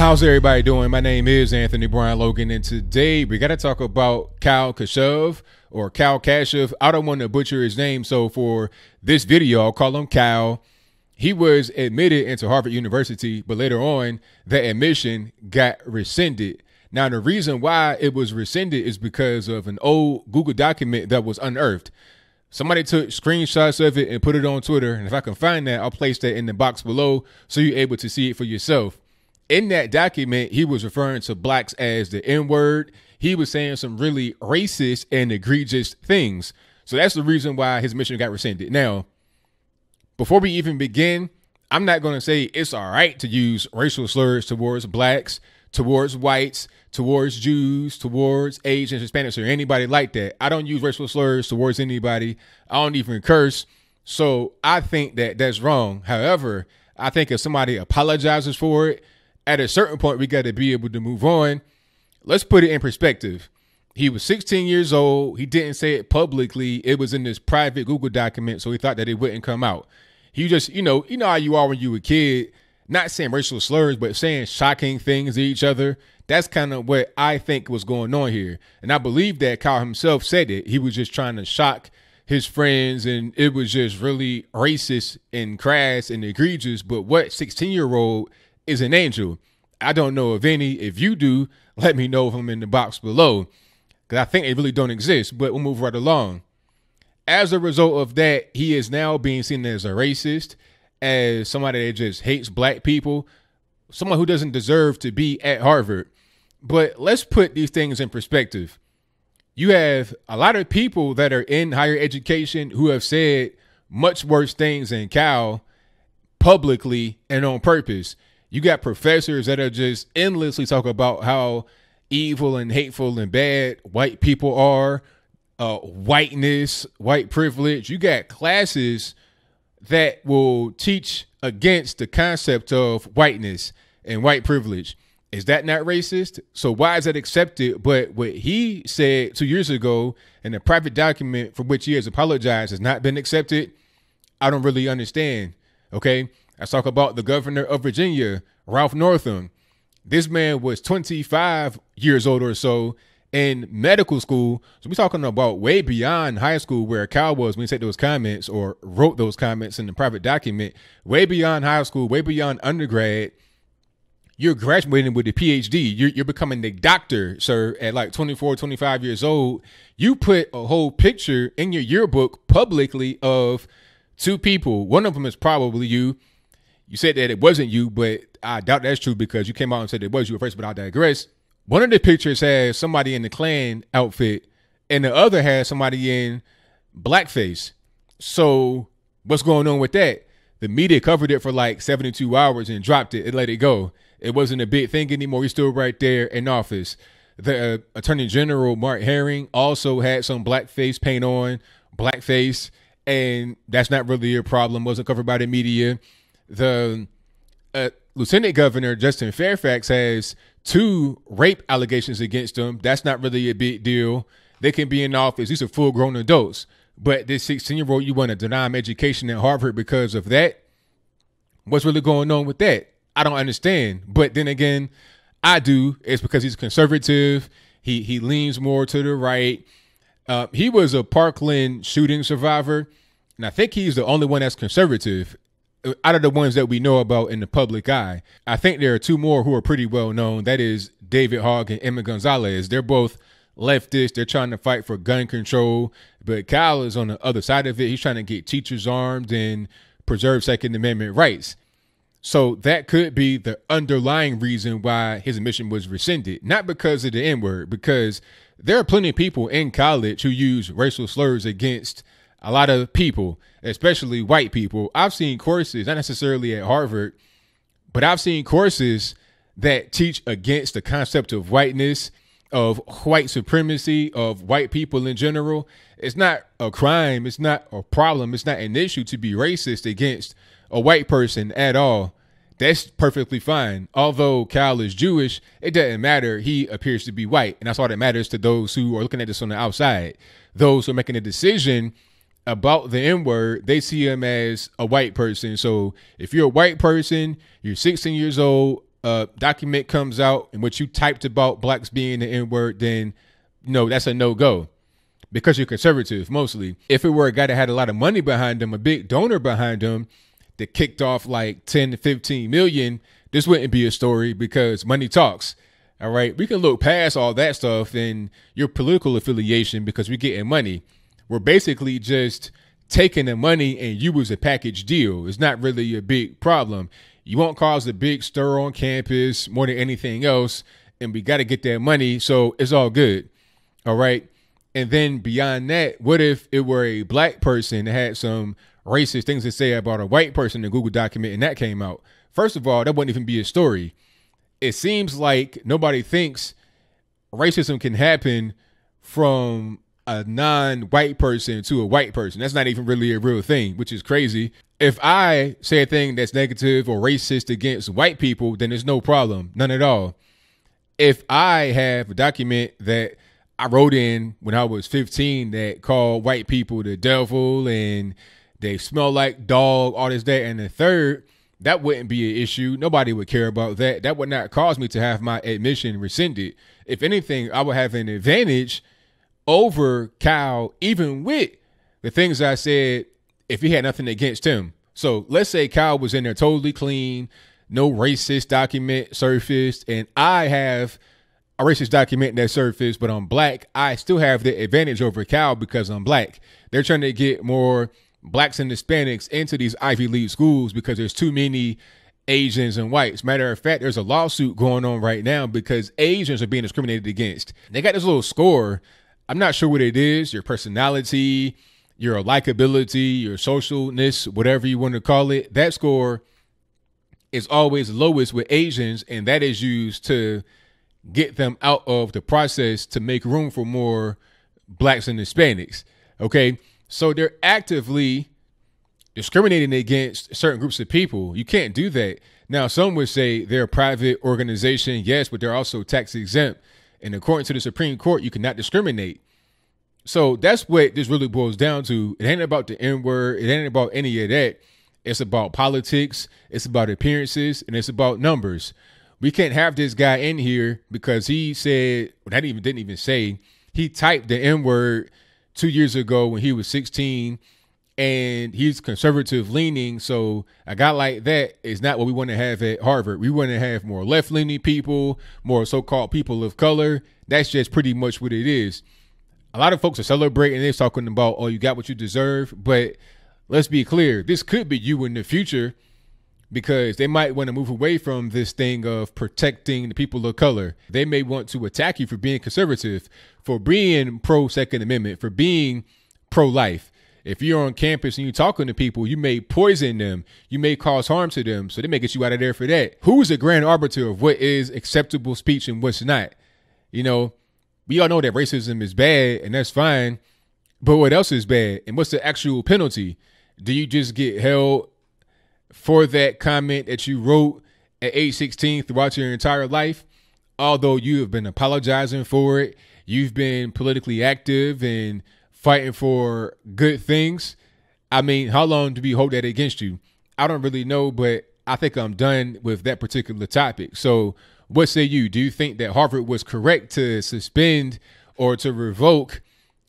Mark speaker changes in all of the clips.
Speaker 1: How's everybody doing? My name is Anthony Brian Logan, and today we got to talk about Cal Kashuv or Cal Kashuv. I don't want to butcher his name, so for this video, I'll call him Cal. He was admitted into Harvard University, but later on, that admission got rescinded. Now, the reason why it was rescinded is because of an old Google document that was unearthed. Somebody took screenshots of it and put it on Twitter. And if I can find that, I'll place that in the box below so you're able to see it for yourself. In that document, he was referring to blacks as the N word. He was saying some really racist and egregious things. So that's the reason why his mission got rescinded. Now, before we even begin, I'm not going to say it's all right to use racial slurs towards blacks, towards whites, towards Jews, towards Asians, Hispanics, or anybody like that. I don't use racial slurs towards anybody. I don't even curse. So I think that that's wrong. However, I think if somebody apologizes for it, at a certain point, we got to be able to move on. Let's put it in perspective. He was 16 years old. He didn't say it publicly. It was in this private Google document, so he thought that it wouldn't come out. He just, you know, you know how you are when you were a kid, not saying racial slurs, but saying shocking things to each other. That's kind of what I think was going on here. And I believe that Kyle himself said it. He was just trying to shock his friends, and it was just really racist and crass and egregious. But what 16 year old is an angel? I don't know of any. If you do, let me know I'm in the box below. Because I think they really don't exist, but we'll move right along. As a result of that, he is now being seen as a racist, as somebody that just hates black people, someone who doesn't deserve to be at Harvard. But let's put these things in perspective. You have a lot of people that are in higher education who have said much worse things than Cal publicly and on purpose. You got professors that are just endlessly talk about how evil and hateful and bad white people are uh, whiteness, white privilege. You got classes that will teach against the concept of whiteness and white privilege. Is that not racist? So why is that accepted? But what he said two years ago in a private document for which he has apologized has not been accepted. I don't really understand. Okay. I talk about the governor of Virginia, Ralph Northam. This man was 25 years old or so in medical school. So we're talking about way beyond high school where Cal was when he said those comments or wrote those comments in the private document, way beyond high school, way beyond undergrad. You're graduating with a PhD. You're, you're becoming a doctor, sir, at like 24, 25 years old. You put a whole picture in your yearbook publicly of two people. One of them is probably you. You said that it wasn't you, but I doubt that's true because you came out and said it was you at first, but I digress. One of the pictures has somebody in the Klan outfit, and the other has somebody in blackface. So what's going on with that? The media covered it for like 72 hours and dropped it and let it go. It wasn't a big thing anymore. He's still right there in office. The uh, Attorney General Mark Herring also had some blackface paint on, blackface, and that's not really a problem. Wasn't covered by the media. The uh, Lieutenant Governor Justin Fairfax has two rape allegations against him. That's not really a big deal. They can be in office. These are full grown adults. But this 16 year old, you want to deny him education at Harvard because of that? What's really going on with that? I don't understand. But then again, I do. It's because he's conservative. He he leans more to the right. Uh, he was a Parkland shooting survivor, and I think he's the only one that's conservative out of the ones that we know about in the public eye, I think there are two more who are pretty well known. That is David Hogg and Emma Gonzalez. They're both leftists. They're trying to fight for gun control, but Kyle is on the other side of it. He's trying to get teachers armed and preserve Second Amendment rights. So that could be the underlying reason why his admission was rescinded, not because of the N word, because there are plenty of people in college who use racial slurs against a lot of people, especially white people. I've seen courses, not necessarily at Harvard, but I've seen courses that teach against the concept of whiteness, of white supremacy, of white people in general. It's not a crime, it's not a problem, it's not an issue to be racist against a white person at all. That's perfectly fine. Although Cal is Jewish, it doesn't matter. He appears to be white. And that's all that matters to those who are looking at this on the outside. Those who are making a decision about the N word, they see him as a white person. So if you're a white person, you're 16 years old, a document comes out and what you typed about blacks being the N word, then no, that's a no go because you're conservative mostly. If it were a guy that had a lot of money behind him, a big donor behind him that kicked off like 10 to 15 million, this wouldn't be a story because money talks. All right. We can look past all that stuff and your political affiliation because we're getting money. We're basically just taking the money and you as a package deal. It's not really a big problem. You won't cause a big stir on campus more than anything else. And we got to get that money. So it's all good. All right. And then beyond that, what if it were a black person that had some racist things to say about a white person in a Google document and that came out? First of all, that wouldn't even be a story. It seems like nobody thinks racism can happen from a non-white person to a white person. That's not even really a real thing, which is crazy. If I say a thing that's negative or racist against white people, then there's no problem, none at all. If I have a document that I wrote in when I was 15 that called white people the devil and they smell like dog, all this, that, and the third, that wouldn't be an issue. Nobody would care about that. That would not cause me to have my admission rescinded. If anything, I would have an advantage over Kyle, even with the things I said if he had nothing against him. So let's say Kyle was in there totally clean, no racist document surfaced, and I have a racist document that surfaced, but I'm black, I still have the advantage over Cal because I'm black. They're trying to get more blacks and Hispanics into these Ivy League schools because there's too many Asians and whites. Matter of fact, there's a lawsuit going on right now because Asians are being discriminated against. They got this little score. I'm not sure what it is, your personality, your likability, your socialness, whatever you want to call it. That score is always lowest with Asians, and that is used to get them out of the process to make room for more blacks and Hispanics. Okay. So they're actively discriminating against certain groups of people. You can't do that. Now, some would say they're a private organization, yes, but they're also tax exempt. And according to the Supreme Court, you cannot discriminate. So that's what this really boils down to. It ain't about the N word, it ain't about any of that. It's about politics, it's about appearances, and it's about numbers we can't have this guy in here because he said well, that even didn't even say he typed the N word two years ago when he was 16 and he's conservative leaning. So a guy like that is not what we want to have at Harvard. We want to have more left leaning people, more so called people of color. That's just pretty much what it is. A lot of folks are celebrating They're talking about, oh, you got what you deserve. But let's be clear, this could be you in the future because they might want to move away from this thing of protecting the people of color. They may want to attack you for being conservative, for being pro Second Amendment, for being pro life. If you're on campus and you're talking to people, you may poison them, you may cause harm to them, so they may get you out of there for that. Who's the grand arbiter of what is acceptable speech and what's not? You know, we all know that racism is bad and that's fine, but what else is bad? And what's the actual penalty? Do you just get held for that comment that you wrote at age 16 throughout your entire life. Although you have been apologizing for it, you've been politically active and fighting for good things. I mean, how long do we hold that against you? I don't really know, but I think I'm done with that particular topic. So, what say you? Do you think that Harvard was correct to suspend or to revoke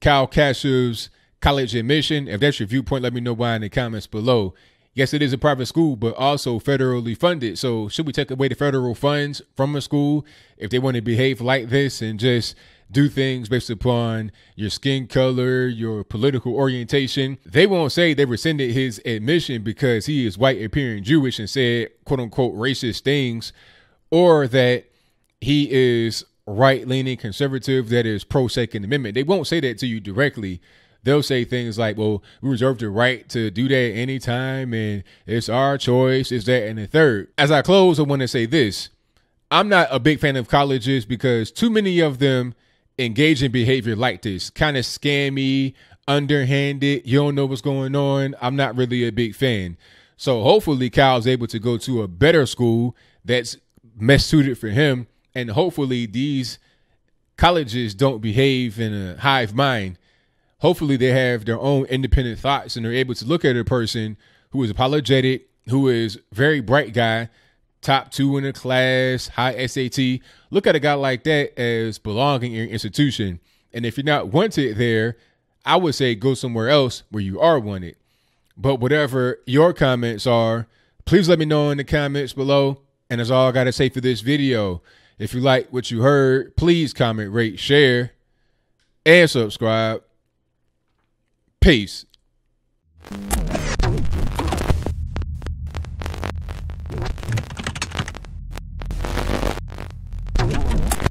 Speaker 1: Cal Kashuv's college admission? If that's your viewpoint, let me know why in the comments below yes, it is a private school, but also federally funded. So should we take away the federal funds from a school if they want to behave like this and just do things based upon your skin color, your political orientation? They won't say they rescinded his admission because he is white appearing Jewish and said quote unquote racist things, or that he is right leaning conservative that is pro Second Amendment. They won't say that to you directly they'll say things like, well, we reserve the right to do that anytime and it's our choice, is that and the third. As I close, I want to say this. I'm not a big fan of colleges because too many of them engage in behavior like this, kind of scammy, underhanded. You don't know what's going on. I'm not really a big fan. So hopefully Kyle's able to go to a better school that's best suited for him. And hopefully these colleges don't behave in a hive mind hopefully they have their own independent thoughts and they're able to look at a person who is apologetic, who is very bright guy, top two in the class, high SAT. Look at a guy like that as belonging in your institution. And if you're not wanted there, I would say go somewhere else where you are wanted. But whatever your comments are, please let me know in the comments below. And that's all I got to say for this video. If you like what you heard, please comment, rate, share, and subscribe. Peace.